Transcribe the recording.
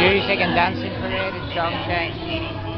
Music and dancing parade in Chongqing.